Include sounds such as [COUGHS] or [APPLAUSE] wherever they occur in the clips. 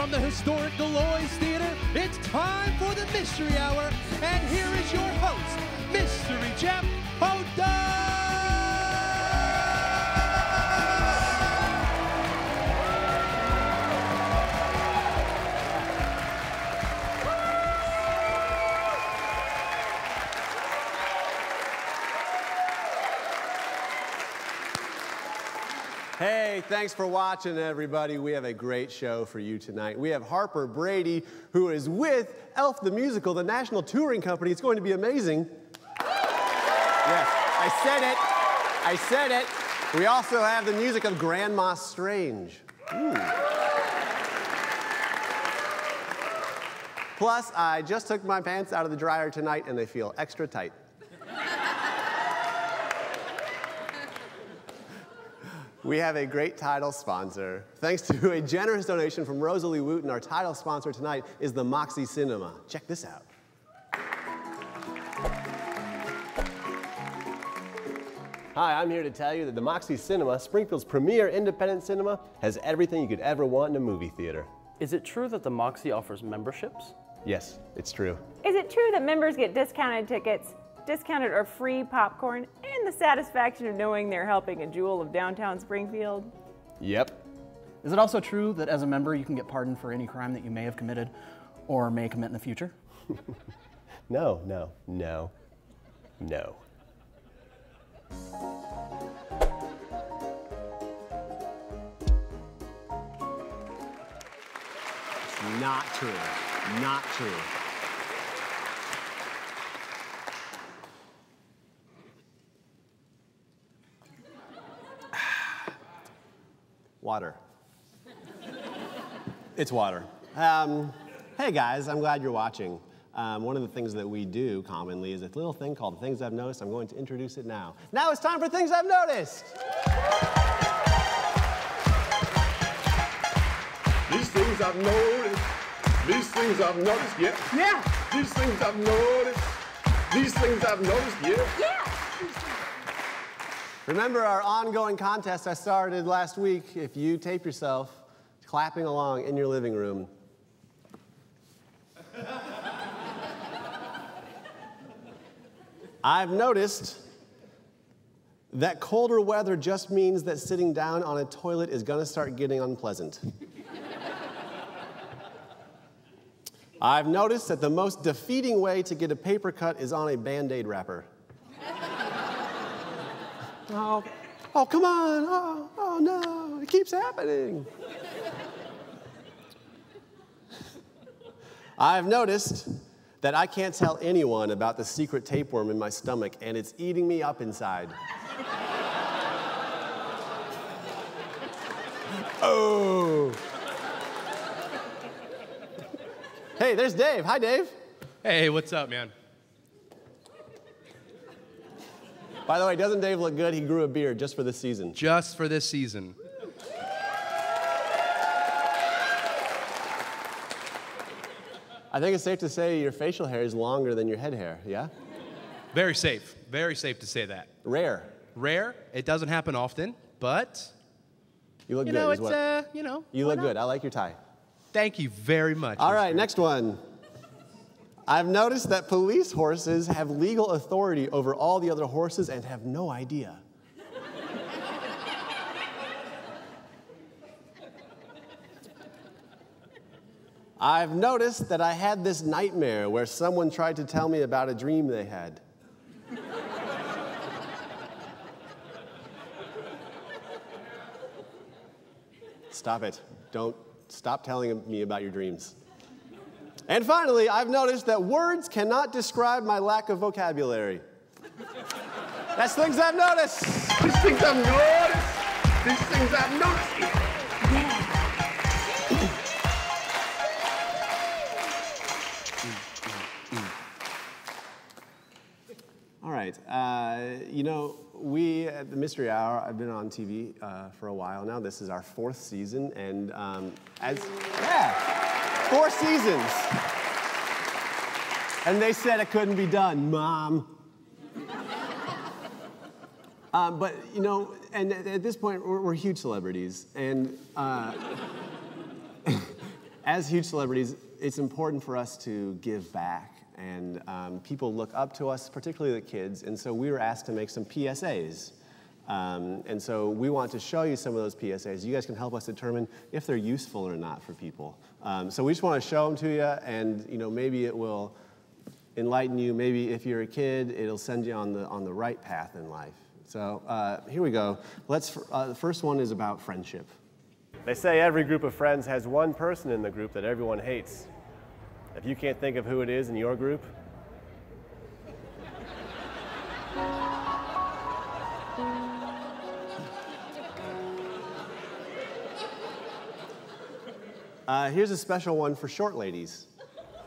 from the historic Gillioz Theater, it's time for the Mystery Hour. And here is your host, Mystery Jeff thanks for watching, everybody. We have a great show for you tonight. We have Harper Brady, who is with Elf the Musical, the national touring company. It's going to be amazing. Yes, I said it. I said it. We also have the music of Grandma Strange. Ooh. Plus, I just took my pants out of the dryer tonight and they feel extra tight. We have a great title sponsor. Thanks to a generous donation from Rosalie Wooten, our title sponsor tonight is the Moxie Cinema. Check this out. Hi, I'm here to tell you that the Moxie Cinema, Springfield's premier independent cinema, has everything you could ever want in a movie theater. Is it true that the Moxie offers memberships? Yes, it's true. Is it true that members get discounted tickets, discounted or free popcorn, and the satisfaction of knowing they're helping a jewel of downtown Springfield? Yep. Is it also true that as a member you can get pardoned for any crime that you may have committed or may commit in the future? [LAUGHS] No, no, no, no. Not true. Not true. Water. It's water. Um, hey guys, I'm glad you're watching. Um, one of the things that we do commonly is a little thing called Things I've Noticed. I'm going to introduce it now. Now it's time for Things I've Noticed. These things I've noticed. These things I've noticed, yeah. Yeah. These things I've noticed. These things I've noticed, yeah. Yeah. Remember our ongoing contest I started last week? If you tape yourself clapping along in your living room, [LAUGHS] I've noticed that colder weather just means that sitting down on a toilet is gonna start getting unpleasant. I've noticed that the most defeating way to get a paper cut is on a band aid wrapper. Oh, oh, come on. Oh, oh no, it keeps happening. I've noticed that I can't tell anyone about the secret tapeworm in my stomach, and it's eating me up inside. [LAUGHS] oh. Hey, there's Dave. Hi, Dave. Hey, what's up, man? By the way, doesn't Dave look good? He grew a beard just for this season. Just for this season. I think it's safe to say your facial hair is longer than your head hair, yeah? Very safe. Very safe to say that. Rare. Rare. It doesn't happen often, but You look you good. know, it's what- uh, you know. you look not? good. I like your tie. Thank you very much. All right, next one. I've noticed that police horses have legal authority over all the other horses and have no idea. I've noticed that I had this nightmare where someone tried to tell me about a dream they had. Stop it. Don't stop telling me about your dreams. And finally, I've noticed that words cannot describe my lack of vocabulary. That's things I've noticed. These things I've noticed. These things I've noticed. All right. Uh, you know, we at the Mystery Hour, I've been on TV uh, for a while now. This is our fourth season, and um, as yeah, four seasons. And they said it couldn't be done, Mom. um, but you know, and at, this point, we're, we're huge celebrities, and. Uh, [LAUGHS] as huge celebrities, it's important for us to give back. And um, people look up to us, particularly the kids. And so we were asked to make some PSAs. Um, and so we want to show you some of those PSAs. You guys can help us determine if they're useful or not for people. Um, so we just want to show them to you, and you know maybe it will enlighten you. Maybe if you're a kid, it'll send you on the on the right path in life. So uh, here we go. Let's. Uh, the first one is about friendship. They say every group of friends has one person in the group that everyone hates. If you can't think of who it is in your group, Uh, here's a special one for short ladies.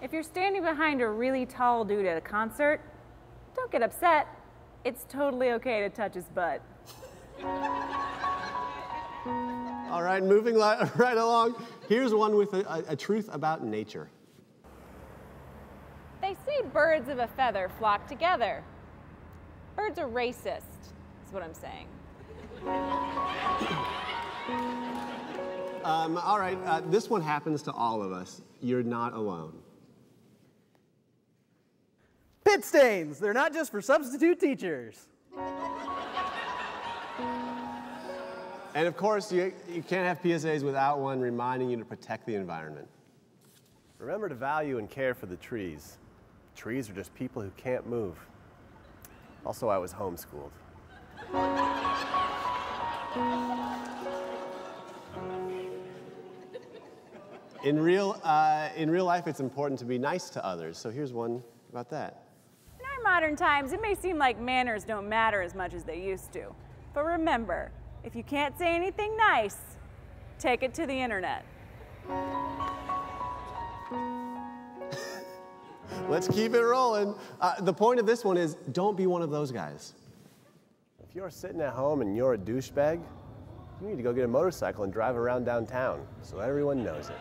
If you're standing behind a really tall dude at a concert, don't get upset. It's totally okay to touch his butt. All right, moving [LAUGHS] right along. Here's one with a, a, a truth about nature. They say birds of a feather flock together. Birds are racist, is what I'm saying. Um, all right, uh, this one happens to all of us. You're not alone. Pit stains, they're not just for substitute teachers. And of course, you, you can't have PSAs without one reminding you to protect the environment. remember to value and care for the trees. Trees are just people who can't move. Also, I was homeschooled. In real, uh, in real life, it's important to be nice to others. So here's one about that. In our modern times, it may seem like manners don't matter as much as they used to. But remember, if you can't say anything nice, take it to the internet. [LAUGHS] Let's keep it rolling. Uh, the point of this one is don't be one of those guys. If you're sitting at home and you're a douchebag, you need to go get a motorcycle and drive around downtown so everyone knows it.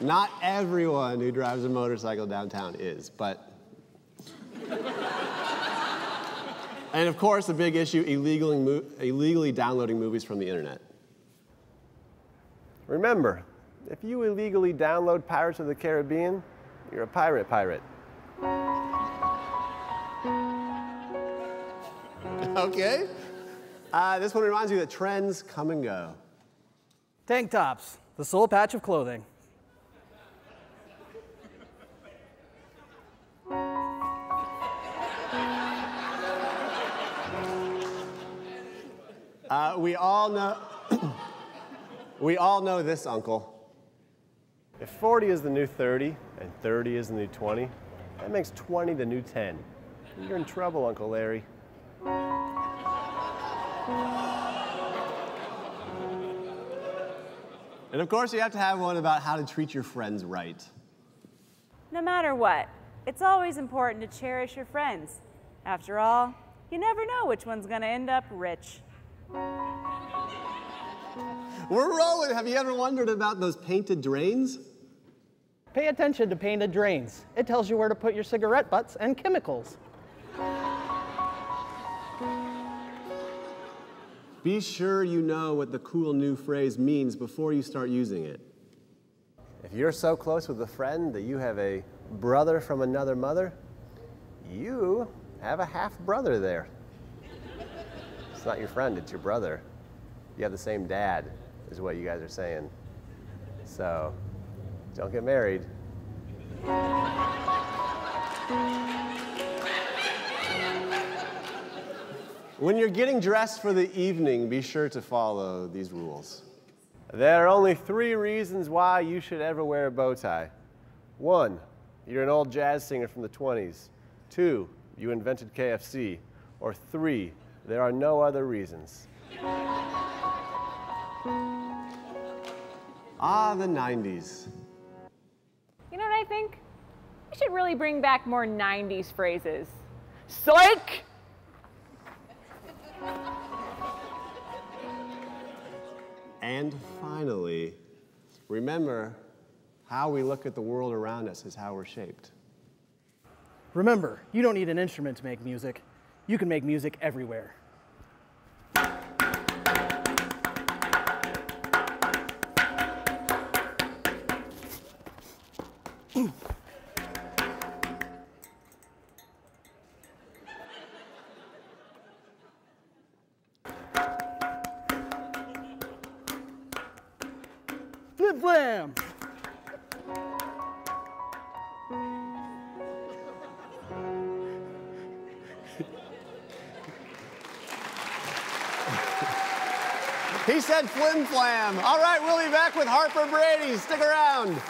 Not everyone who drives a motorcycle downtown is, but. and of course, the big issue illegally, illegally downloading movies from the internet. Remember, if you illegally download Pirates of the Caribbean, you're a pirate pirate. [LAUGHS] Okay? Uh, this one reminds you that trends come and go. Tank tops, the sole patch of clothing. Uh, we all know. [COUGHS] we all know this, Uncle. If 40 is the new 30 and 30 is the new 20, that makes 20 the new 10. You're in trouble, Uncle Larry. And of course, you have to have one about how to treat your friends right. No matter what, it's always important to cherish your friends. After all, you never know which one's gonna end up rich. We're rolling. Have you ever wondered about those painted drains? Pay attention to painted drains. It tells you where to put your cigarette butts and chemicals. Be sure you know what the cool new phrase means before you start using it. If you're so close with a friend that you have a brother from another mother, you have a half brother there. It's not your friend, it's your brother. You have the same dad, is what you guys are saying. So, don't get married. When you're getting dressed for the evening, be sure to follow these rules. There are only three reasons why you should ever wear a bow tie. One, you're an old jazz singer from the 20s. Two, you invented KFC. Or three, there are no other reasons. Ah, the 90s. You know what I think? We should really bring back more 90s phrases. Psych! And finally, remember how we look at the world around us is how we're shaped. Remember, you don't need an instrument to make music. You can make music everywhere. Flam! He said flim flam. All right, we'll be back with Harper Brady. Stick around.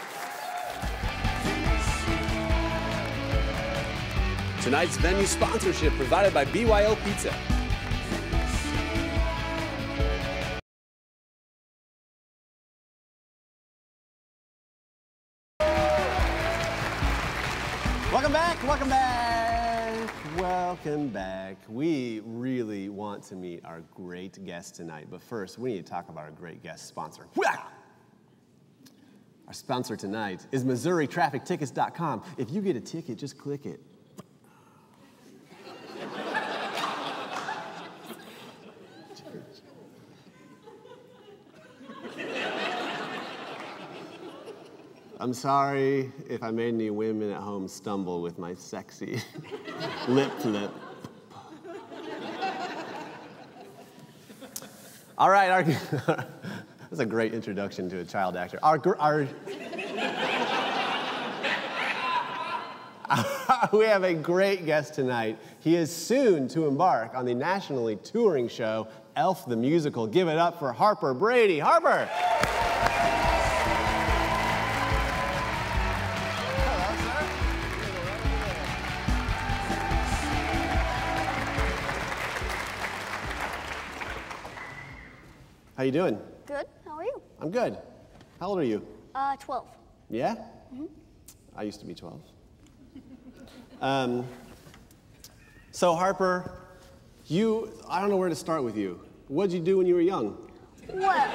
Tonight's venue sponsorship provided by BYO Pizza. Welcome back. We really want to meet our great guest tonight, but first we need to talk about our great guest sponsor. Our sponsor tonight is MissouriTrafficTickets.com. If you get a ticket, just click it. I'm sorry if I made any women at home stumble with my sexy [LAUGHS] lip flip. All right, our, [LAUGHS] that's a great introduction to a child actor. Our, our, [LAUGHS] we have a great guest tonight. He is soon to embark on the nationally touring show, Elf the Musical. Give it up for Harper Brady. Harper! How you doing? Good. How are you? I'm good. How old are you? Uh, 12. Yeah? hmm I used to be 12. Um, so, Harper, you, I don't know where to start with you. What did you do when you were young? What?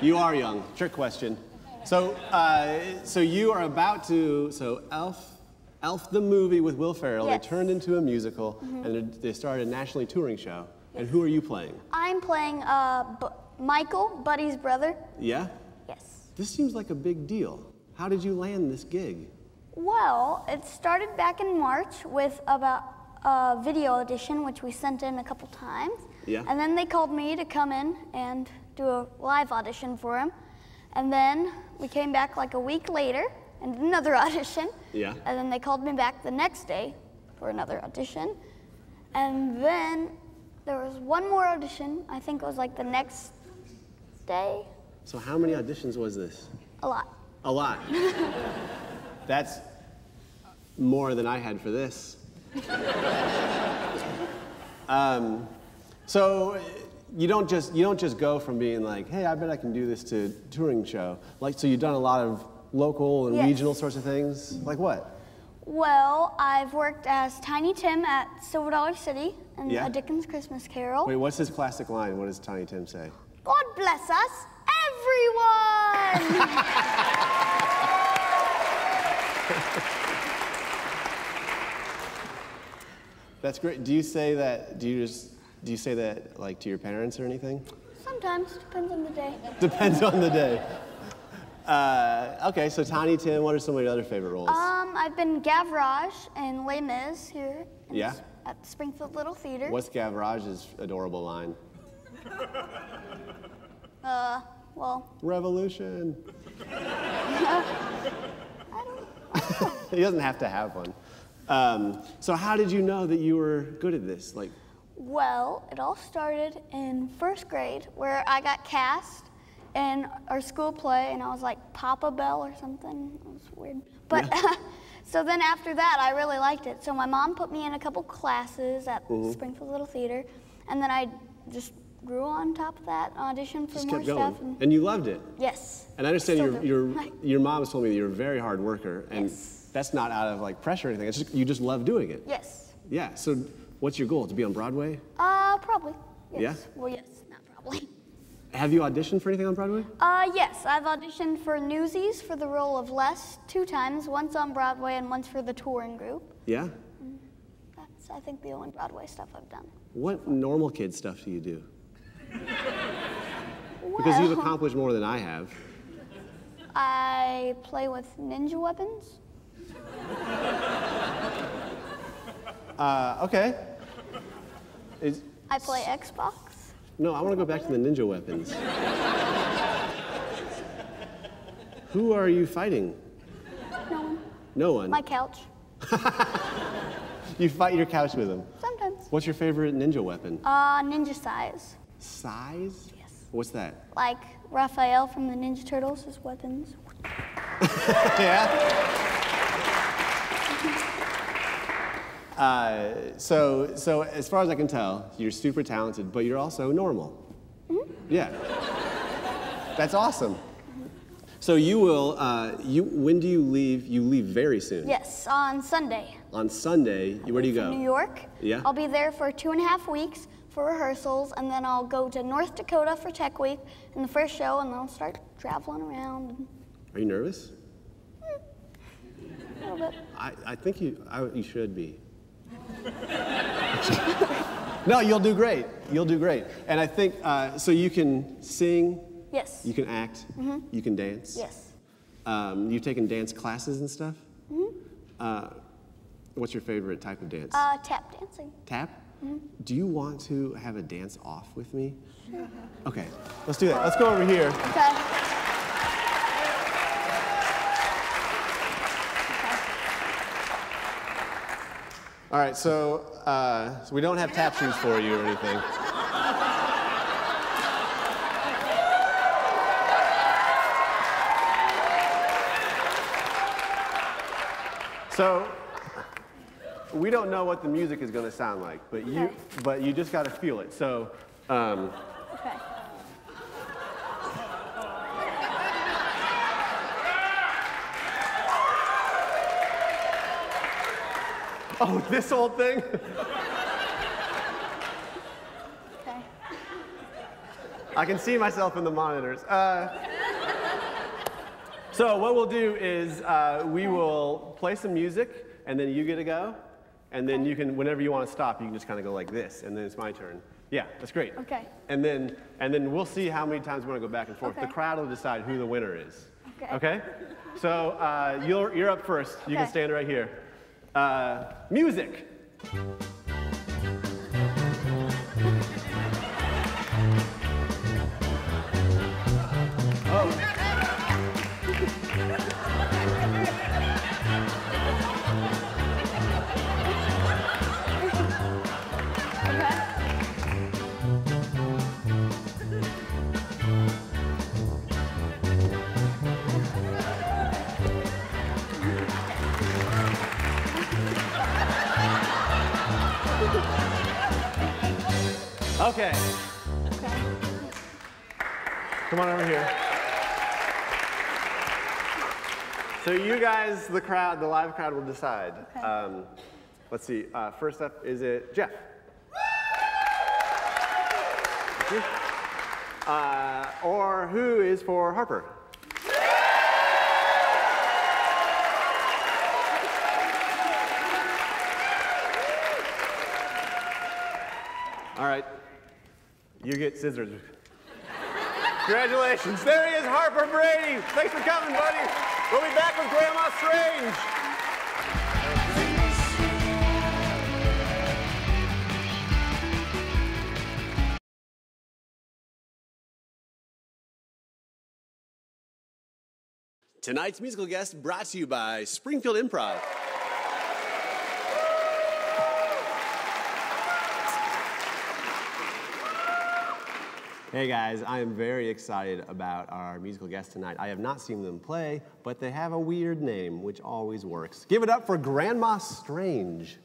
You are young. Trick question. So, uh, so you are about to, so Elf, Elf the movie with Will Ferrell, Yes. they turned into a musical and they- they started a nationally touring show. And who are you playing? I'm playing uh, B- Michael, Buddy's brother. Yeah? Yes. This seems like a big deal. How did you land this gig? Well, it started back in March with about a video audition, which we sent in a couple times. Yeah. And then they called me to come in and do a live audition for him. And then we came back like a week later and did another [LAUGHS] audition. Yeah. And then they called me back the next day for another audition. And then there was one more audition. I think it was like the next day. So, how many auditions was this? A lot. A lot. That's more than I had for this. um, so you don't just you don't just go from being like, hey, I bet I can do this to touring show. Like, so you've done a lot of local and Yes. regional sorts of things. Like what? Well, I've worked as Tiny Tim at Silver Dollar City in Yeah. A Dickens Christmas Carol. Wait, what's his classic line? What does Tiny Tim say? God bless us, everyone! [LAUGHS] That's great. Do you say that? Do you just do you say that like to your parents or anything? Sometimes, depends on the day. Depends on the day. Uh, okay, so Tiny Tim, what are some of your other favorite roles? Um, I've been Gavroche in Les Mis here Yeah? At Springfield Little Theater. What's Gavroche's adorable line? Uh, well, Revolution. [LAUGHS] I don't. [LAUGHS] he doesn't have to have one. Um, so how did you know that you were good at this? Like, Well, it all started in first grade where I got cast in our school play and I was like Papa Bell or something. It was weird. But [LAUGHS] so then after that, I really liked it. So my mom put me in a couple classes at Mm-hmm. Springfield Little Theater and then I just grew on top of that, auditioned for just more stuff. And, and you loved it. yes. And I understand your your [LAUGHS] your mom has told me that you're a very hard worker, and Yes. that's not out of like pressure or anything. It's just you just love doing it. Yes. Yeah. So, what's your goal? To be on Broadway? Uh, probably. Yes. Yeah? Well, yes, not probably. [LAUGHS] Have you auditioned for anything on Broadway? Uh, yes, I've auditioned for Newsies for the role of Les two times, once on Broadway and once for the touring group. Yeah. That's, I think, the only Broadway stuff I've done. What normal kid stuff do you do? [LAUGHS] Because you've accomplished more than I have. I play with ninja weapons. Uh, okay. Is, I play Xbox. No, I want to go back to the ninja weapons. Who are you fighting? No one. No one. My couch. [LAUGHS] You fight your couch with him. Sometimes. What's your favorite ninja weapon? Uh, ninja sais. Sais? Yes. What's that? Like Raphael from the Ninja Turtles, his weapons. [LAUGHS] yeah. Uh, so, so as far as I can tell, you're super talented, but you're also normal. Yeah. That's awesome. So you will. Uh, you when do you leave? You leave very soon. Yes, on Sunday. On Sunday, you- where do you go? New York. Yeah? I'll be there for two and a half weeks for rehearsals, and then I'll go to North Dakota for Tech Week and the first show, and then I'll start traveling around Are you nervous? a little bit. I, I think you, I, you should be. No, you'll do great. You'll do great. And I think, uh, so you can sing, Yes. you can act, Mhm. you can dance. Yes. Um, you've taken dance classes and stuff? hmm Uh, what's your favorite type of dance? Uh, tap dancing. Tap? Hmm. Do you want to have a dance off with me? Sure. Okay, let's do that. Let's go over here. Okay. All right, so, uh, so we don't have tap shoes for you or anything. So, we don't know what the music is going to sound like, but you, but you just got to feel it. So, um, Okay. Oh, this old thing? Okay. I can see myself in the monitors. Uh, so what we'll do is uh, we will play some music, and then you get to go, and then you can, whenever you want to stop, you can just kind of go like this, and then it's my turn. Yeah, that's great. Okay. And then, and then we'll see how many times we want to go back and forth. The crowd will decide who the winner is. Okay. Okay. So uh, you're, you're up first. You can stand right here. Uh, music. Okay. okay. Come on over here. So you guys, the crowd, the live crowd will decide. Okay. Um, let's see. Uh, first up, is it Jeff? Uh, or who is for Harper? All right. You get scissors. Congratulations. There he is, Harper Brady. Thanks for coming, buddy. We'll be back with Grandma Strange. Tonight's musical guest brought to you by Springfield Improv. Hey guys, I am very excited about our musical guest tonight. I have not seen them play, but they have a weird name, which always works. Give it up for Grandma Strange.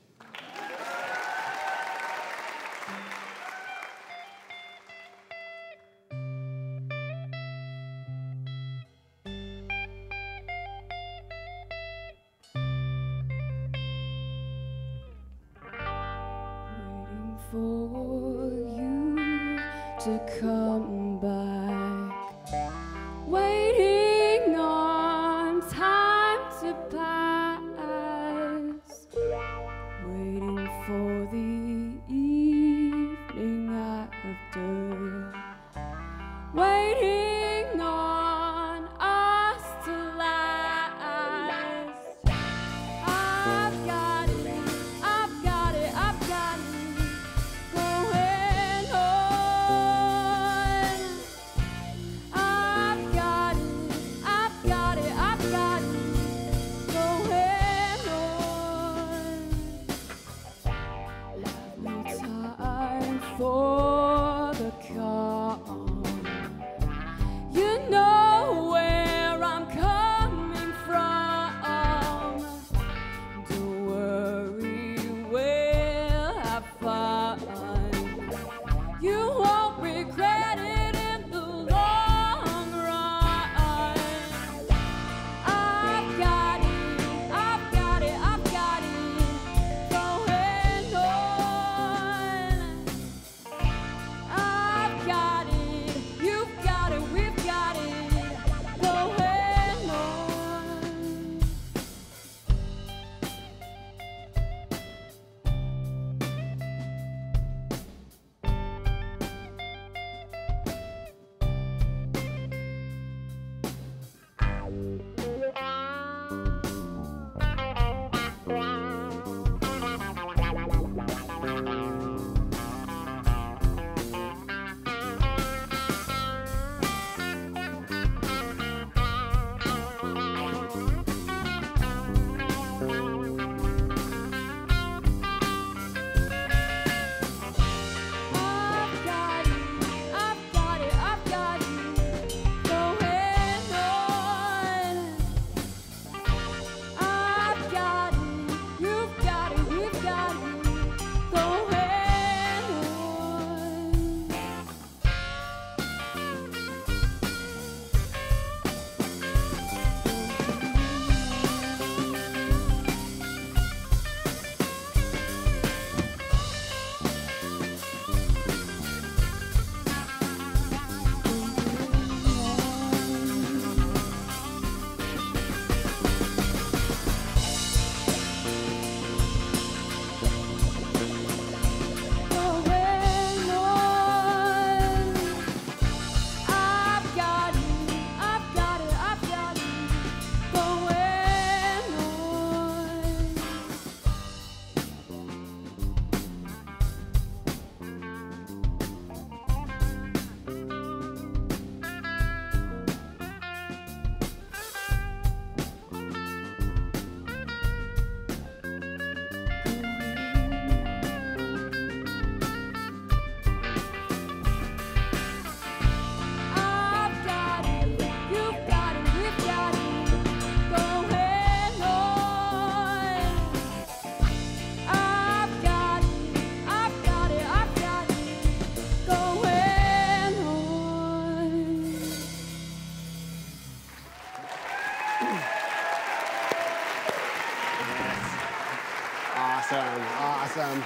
Awesome.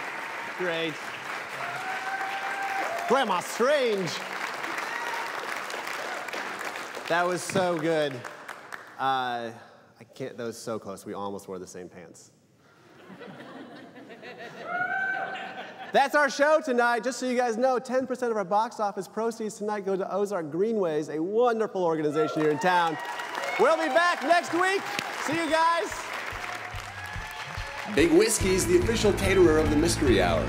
Great. Grandma Strange. That was so good. Uh, I can't, that was so close. We almost wore the same pants. That's our show tonight. Just so you guys know, 10% of our box office proceeds tonight go to Ozark Greenways, a wonderful organization here in town. We'll be back next week. See you guys. Big Whiskey's the official caterer of the Mystery Hour.